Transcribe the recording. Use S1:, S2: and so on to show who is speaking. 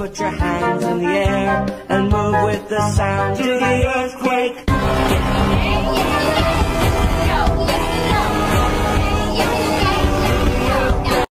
S1: put your hands in the air and move with the sound the.